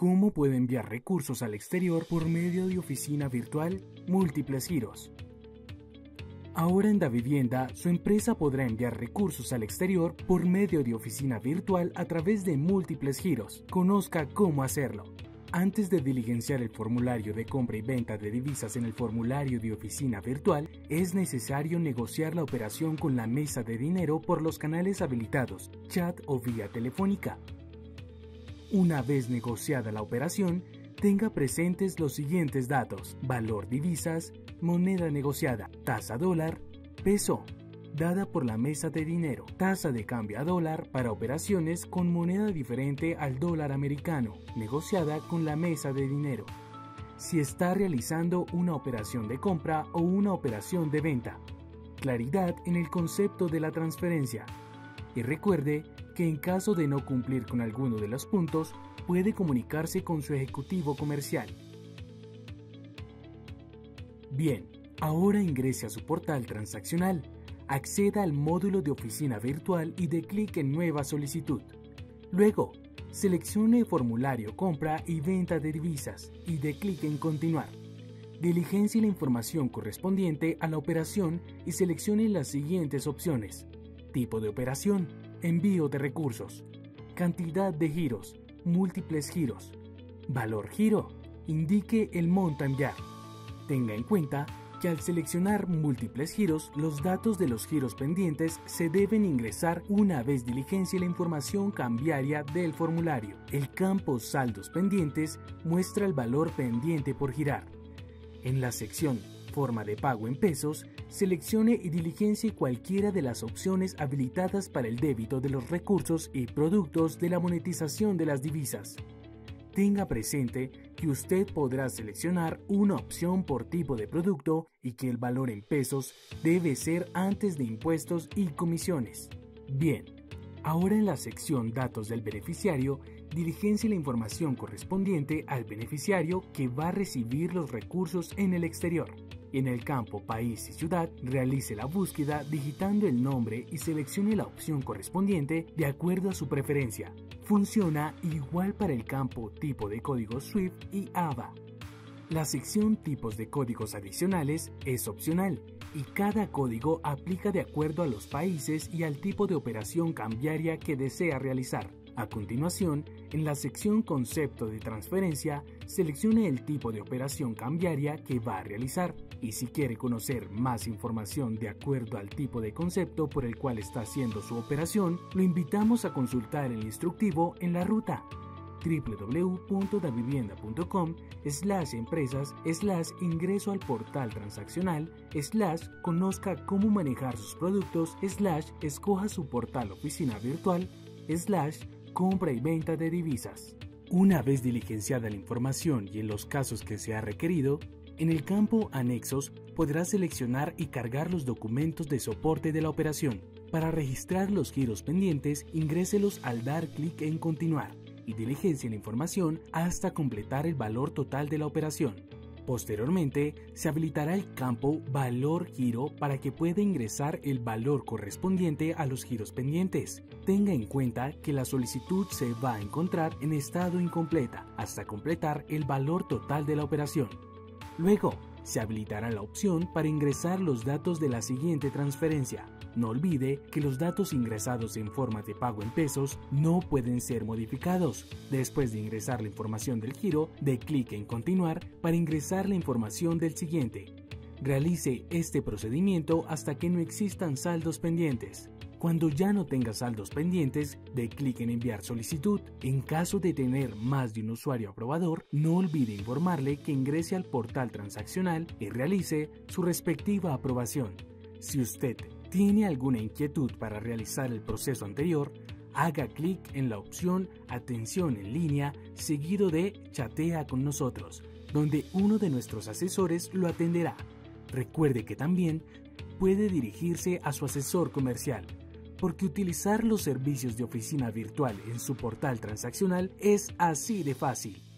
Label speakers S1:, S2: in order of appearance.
S1: ¿Cómo puede enviar recursos al exterior por medio de oficina virtual múltiples giros? Ahora en Davivienda, su empresa podrá enviar recursos al exterior por medio de oficina virtual a través de múltiples giros. Conozca cómo hacerlo. Antes de diligenciar el formulario de compra y venta de divisas en el formulario de oficina virtual, es necesario negociar la operación con la mesa de dinero por los canales habilitados, chat o vía telefónica. Una vez negociada la operación, tenga presentes los siguientes datos. Valor divisas, moneda negociada, tasa dólar, peso, dada por la mesa de dinero, tasa de cambio a dólar para operaciones con moneda diferente al dólar americano, negociada con la mesa de dinero. Si está realizando una operación de compra o una operación de venta. Claridad en el concepto de la transferencia. Y recuerde que en caso de no cumplir con alguno de los puntos, puede comunicarse con su ejecutivo comercial. Bien, ahora ingrese a su portal transaccional, acceda al módulo de oficina virtual y dé clic en Nueva solicitud. Luego, seleccione formulario compra y venta de divisas y dé clic en Continuar. Diligencie la información correspondiente a la operación y seleccione las siguientes opciones. Tipo de operación, envío de recursos, cantidad de giros, múltiples giros. Valor giro, indique el monto a enviar. Tenga en cuenta que al seleccionar múltiples giros, los datos de los giros pendientes se deben ingresar una vez diligencia la información cambiaria del formulario. El campo Saldos pendientes muestra el valor pendiente por girar. En la sección Forma de pago en pesos, seleccione y diligencie cualquiera de las opciones habilitadas para el débito de los recursos y productos de la monetización de las divisas. Tenga presente que usted podrá seleccionar una opción por tipo de producto y que el valor en pesos debe ser antes de impuestos y comisiones. Bien, ahora en la sección Datos del beneficiario, diligencie la información correspondiente al beneficiario que va a recibir los recursos en el exterior. En el campo País y Ciudad, realice la búsqueda digitando el nombre y seleccione la opción correspondiente de acuerdo a su preferencia. Funciona igual para el campo Tipo de código SWIFT y AVA. La sección Tipos de códigos adicionales es opcional y cada código aplica de acuerdo a los países y al tipo de operación cambiaria que desea realizar. A continuación, en la sección Concepto de transferencia, seleccione el tipo de operación cambiaria que va a realizar. Y si quiere conocer más información de acuerdo al tipo de concepto por el cual está haciendo su operación, lo invitamos a consultar el instructivo en la ruta www.davivienda.com slash empresas slash ingreso al portal transaccional slash conozca cómo manejar sus productos slash escoja su portal oficina virtual slash compra y venta de divisas. Una vez diligenciada la información y en los casos que se ha requerido, en el campo Anexos podrá seleccionar y cargar los documentos de soporte de la operación. Para registrar los giros pendientes, ingréselos al dar clic en Continuar y diligencia la información hasta completar el valor total de la operación. Posteriormente, se habilitará el campo Valor Giro para que pueda ingresar el valor correspondiente a los giros pendientes. Tenga en cuenta que la solicitud se va a encontrar en estado incompleta hasta completar el valor total de la operación. Luego, se habilitará la opción para ingresar los datos de la siguiente transferencia. No olvide que los datos ingresados en forma de pago en pesos no pueden ser modificados. Después de ingresar la información del giro, dé clic en Continuar para ingresar la información del siguiente. Realice este procedimiento hasta que no existan saldos pendientes. Cuando ya no tenga saldos pendientes, dé clic en enviar solicitud. En caso de tener más de un usuario aprobador, no olvide informarle que ingrese al portal transaccional y realice su respectiva aprobación. Si usted tiene alguna inquietud para realizar el proceso anterior, haga clic en la opción Atención en línea seguido de Chatea con nosotros, donde uno de nuestros asesores lo atenderá. Recuerde que también puede dirigirse a su asesor comercial porque utilizar los servicios de oficina virtual en su portal transaccional es así de fácil.